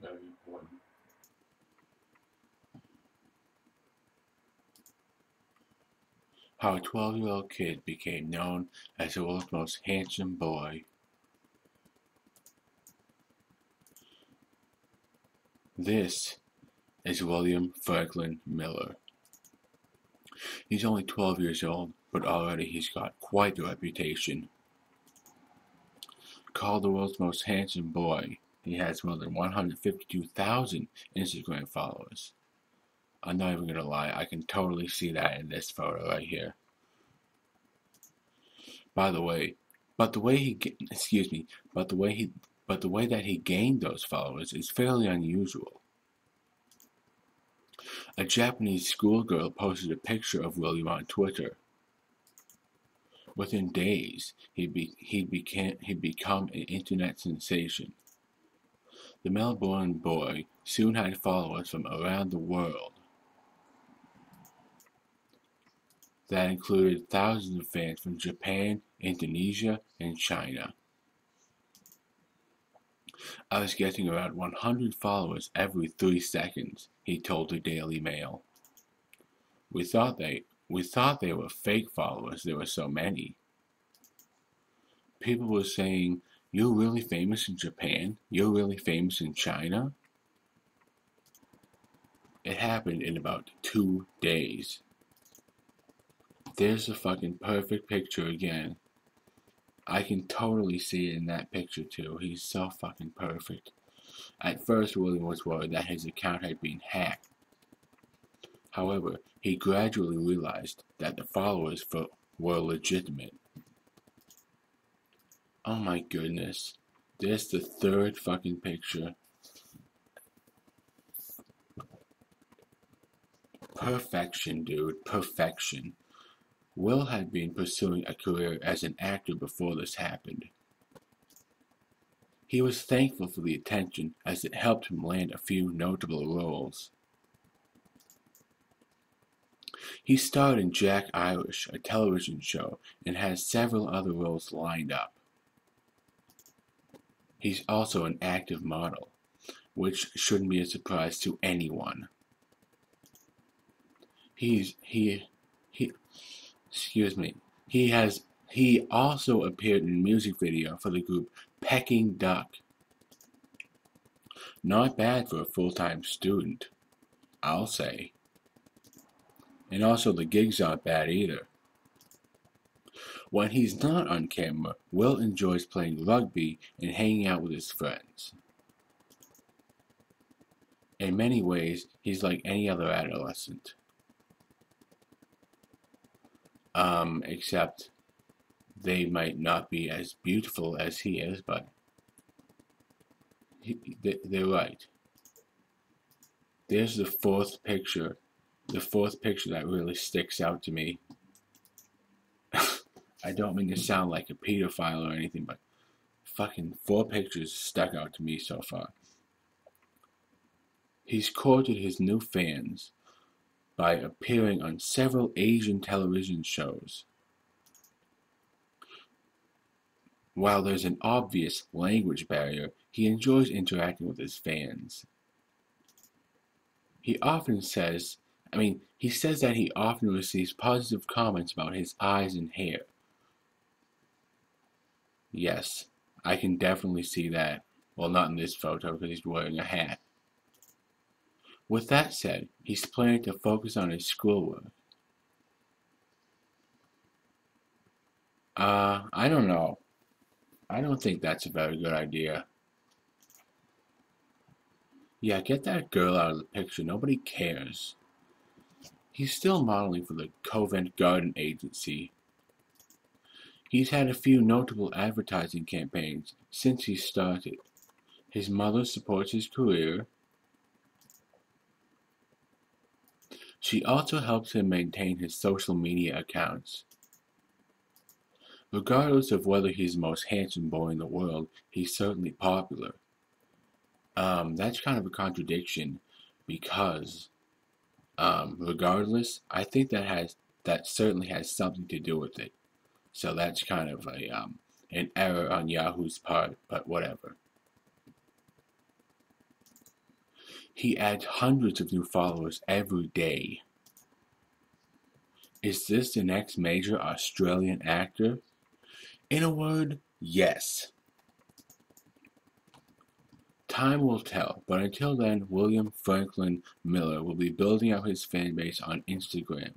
very important. How a 12 year old kid became known as the world's most handsome boy. This is William Franklin Miller. He's only 12 years old, but already he's got quite a reputation. Called the world's most handsome boy, he has more than 152,000 Instagram followers. I'm not even gonna lie, I can totally see that in this photo right here. By the way, but the way he excuse me, but the way he but the way that he gained those followers is fairly unusual. A Japanese schoolgirl posted a picture of William on Twitter. Within days, he be, he became he become an internet sensation. The Melbourne boy soon had followers from around the world. That included thousands of fans from Japan, Indonesia, and China. I was getting around 100 followers every three seconds, he told the Daily Mail. We thought they we thought they were fake followers, there were so many. People were saying, You're really famous in Japan? You're really famous in China? It happened in about two days. There's the fucking perfect picture again. I can totally see it in that picture too. He's so fucking perfect. At first, William was worried that his account had been hacked. However, he gradually realized that the followers were legitimate. Oh my goodness. There's the third fucking picture. Perfection, dude. Perfection. Will had been pursuing a career as an actor before this happened. He was thankful for the attention as it helped him land a few notable roles. He starred in Jack Irish, a television show, and has several other roles lined up. He's also an active model, which shouldn't be a surprise to anyone. He's he he excuse me. He has he also appeared in a music video for the group Peking Duk. Not bad for a full-time student, I'll say. And also the gigs aren't bad either. When he's not on camera, Will enjoys playing rugby and hanging out with his friends. In many ways, he's like any other adolescent. Um, except they might not be as beautiful as he is, but he, they, are right. There's the fourth picture, the fourth picture that really sticks out to me. I don't mean to sound like a pedophile or anything, but fucking four pictures stuck out to me so far. He's courted his new fans by appearing on several Asian television shows. While there's an obvious language barrier, he enjoys interacting with his fans. He often says, I mean, he says that he often receives positive comments about his eyes and hair. Yes, I can definitely see that. Well, not in this photo because he's wearing a hat. With that said, he's planning to focus on his schoolwork. Uh, I don't know. I don't think that's a very good idea. Yeah, get that girl out of the picture. Nobody cares. He's still modeling for the Covent Garden Agency. He's had a few notable advertising campaigns since he started. His mother supports his career, She also helps him maintain his social media accounts. Regardless of whether he's the most handsome boy in the world, he's certainly popular. Um, that's kind of a contradiction because, um, regardless, I think that has that certainly has something to do with it. So that's kind of a um, an error on Yahoo's part, but whatever. He adds hundreds of new followers every day. Is this the next major Australian actor? In a word, yes. Time will tell, but until then, William Franklin Miller will be building up his fan base on Instagram.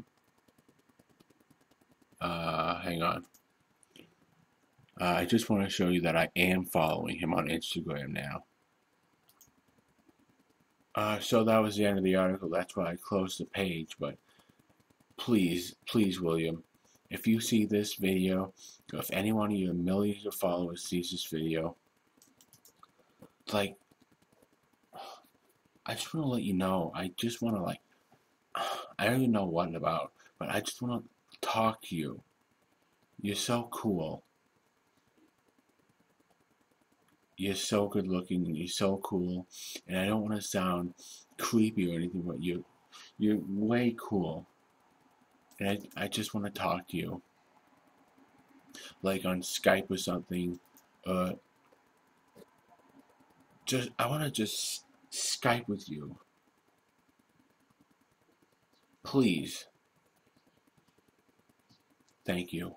Uh, hang on. Uh, I just want to show you that I am following him on Instagram now. Uh, so that was the end of the article. That's why I closed the page. But please, please, William, if you see this video, if any one of your millions of followers sees this video, like, I just want to let you know. I just want to like, I don't even know what about, but I just want to talk to you. You're so cool. You're so good looking and you're so cool. And I don't want to sound creepy or anything, but you, you're way cool. And I, I just want to talk to you. Like on Skype or something. Uh, just, I want to just Skype with you. Please. Thank you.